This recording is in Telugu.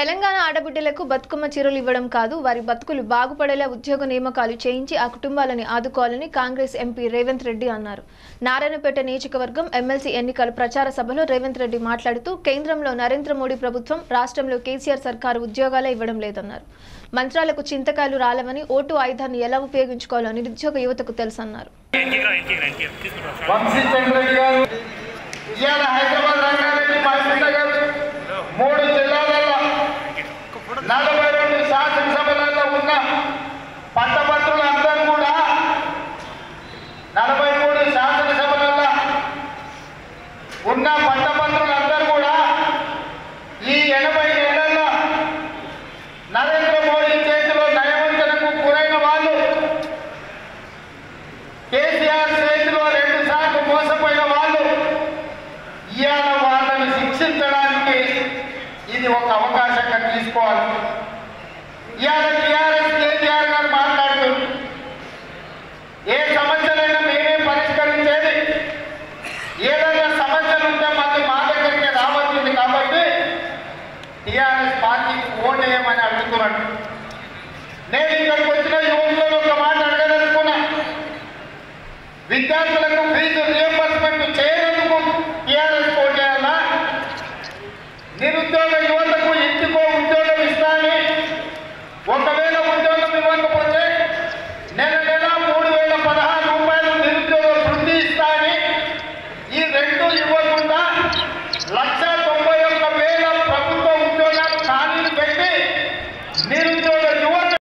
తెలంగాణ ఆడబిడ్డలకు బతుకమ్మ చీరలు ఇవ్వడం కాదు వారి బతుకులు బాగుపడేలా ఉద్యోగ నియామకాలు చేయించి ఆ కుటుంబాలని ఆదుకోవాలని కాంగ్రెస్ ఎంపీ రేవంత్ రెడ్డి అన్నారు. నారాయణపేట నియోజకవర్గం ఎమ్మెల్సీ ఎన్నికల ప్రచార సభలో రేవంత్ రెడ్డి మాట్లాడుతూ కేంద్రంలో నరేంద్ర మోడీ ప్రభుత్వం రాష్ట్రంలో కేసీఆర్ సర్కారు ఉద్యోగాలే ఇవ్వడం లేదన్నారు. మంత్రాలకు చింతకాయలు రాలవని ఓటు ఆయుధాన్ని ఎలా ఉపయోగించుకోవాలో నిరుద్యోగ యువతకు తెలుసన్నారు ఇంటికి ఇంటికి ఇంటికి తీసుకుంటాం వంశీ చంద్రెడ్డి గారు ఇవాళ హైదరాబాద్ రంగారెడ్డి మహబూబ్ నగర్ మూడు జిల్లాలలో నలభై రెండు శాసనసభలలో ఉన్న పట్టభద్రులందరూ కూడా నలభై మూడు శాసనసభలలో ఉన్న పట్టభద్రులందరూ కూడా ఈ ఎనభై ఏళ్ళలో నరేంద్ర మోడీ చేతిలో నయవంచనకు గురైన వాళ్ళు కేసీఆర్ చేతిలో రెండు సార్లు మోసపోయిన వాళ్ళు ఇవాళ వాళ్ళని శిక్షించడానికి ఇది ఒక అవకాశంగా తీసుకోవాలి. ఇవాళ టీఆర్ఎస్ పార్టీకి వేయమని అడుగుతున్నాడు. నేను ఇక్కడికి వచ్చిన యువకులను ఒక మాట అడగదనుకున్నా విద్యార్థులకు ఫీజు రియంబర్స్మెంట్ చేయనందుకు టీఆర్ఎస్ ఓట్ చేయాలా నిరుద్యోగ